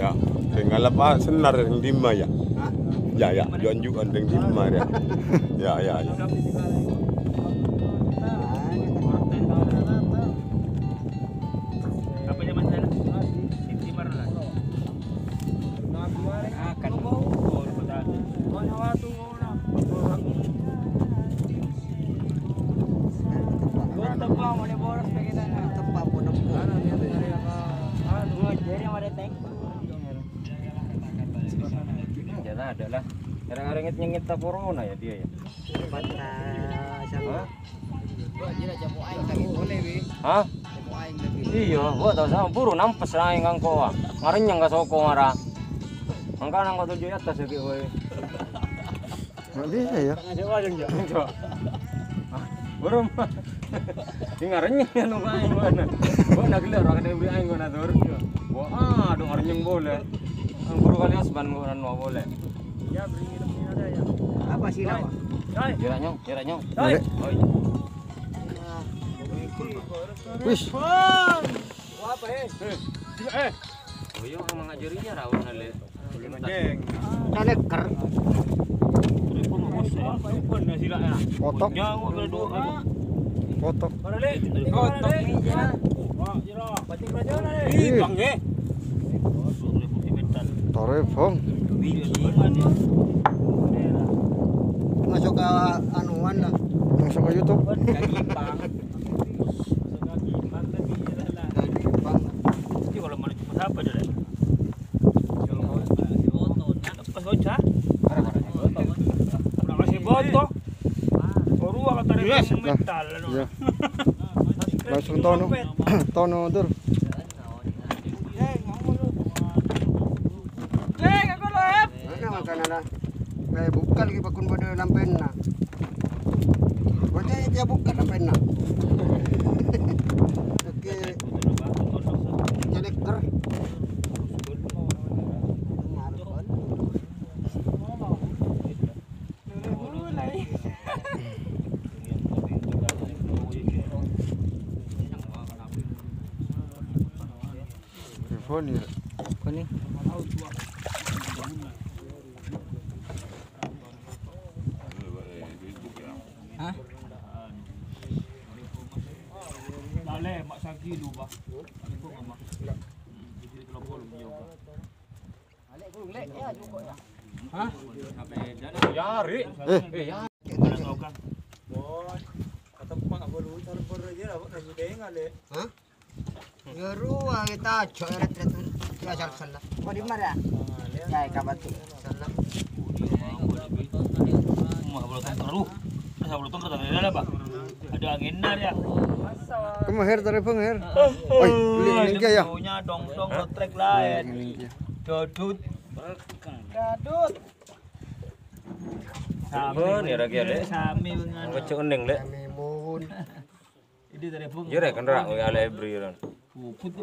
Ya, tinggal apa senar yang lima ya. Ya ya, juan-juan yang lima ya. Ya ya ya. Oh, Ya ada lah. Kadang-kadang ngit nyengit tak corona ya dia ya. Hah? Iya, gua tahu sama buru nampes lah yang kangko ah. Ngarenyang ka soko mara. Angka nang kau tujuh atas ya kowe. Enggak bisa ya. Coba. Ah, Buru mah. Di ngarenyang ya nung aing mana. Gua nak lihat orang ada beli aing gua natur. Gua ah, dong ngarenyang boleh. Ang buru kali asban gua nan mau boleh. Apa sih nama? Kira nyong, kira nyong. Oi. Oi. Wis. Oh iya, emang ngajarinya rawan ale. Tore bong. Masuk ke anuan lah. Masuk ke YouTube. Iya. Langsung tono. Tono dur. Lah. Kayak buka lagi pakun pada lampen na. Berarti dia buka lampen na. Oke. Kaleker. Telepon ya. Kani. Hah? Dale, mak sagi lu mak. Yari. Eh, Eh, ya. Hah? Ya ya. Mau di mana? Ya ada apa? Ada angin nar ya. Kamu her telepon her. Oi, beli ini dia ya. Punya dong dong trek lain. Dodut. Dodut. Telepon ya lagi ale. Sami dengan. Kecuk ending le. Kami mohon. Ini dari pun. Jere kan rak we ale ebri kan. Puput ke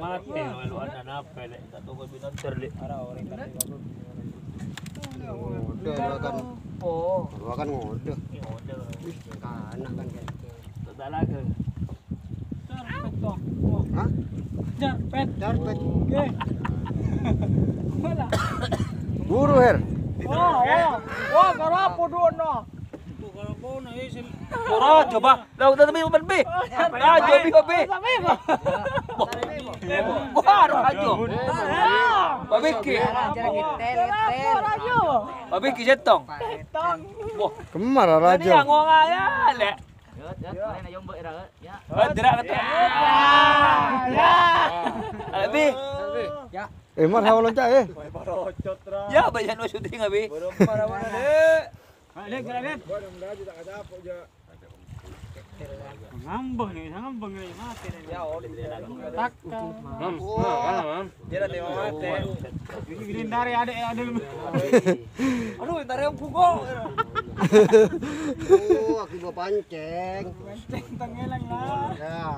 mati ada napa lek tak tahu binandar lek. Ngode kan. Oh, Gua kan ngode. ngode. Anak kan kayak. Tak lagi. Hah? Jarpet. Jarpet. Buru her. Oh, coba. Lau tak tahu ban B. Ah, jobi kopi. Baru ajo. Babiki. Babiki setong. Wah, Kemar ini raja. yang ngomong aja lek. Oh, tidak kata. Ya. Abi. Eh, mar hawa loncat eh. Ya, banyak no syuting abi. Ngambang nih, ngambang nih, mati nih. Ya, di Tak. Mam. Dia mati. Ini dari. Aduh, yang. Oh, aku pancing. Tengelang lah. Ya.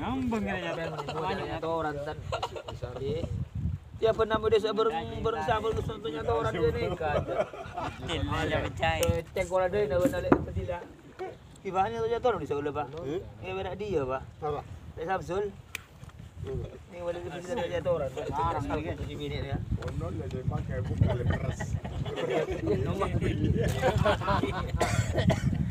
Ngambang nih ya. Banyak orang dan Ya pernah desa ber bersama satunya orang dia ni kan. Ya percaya. Cek kola deh nak benda lek petila. Ibahnya tu jatuh di sekolah pak. Eh berak dia pak. Apa? Lek Samsul. Ni boleh di petila jatuh orang. Sekarang lagi di bini dia. Konon lah dia pakai bukan leperes.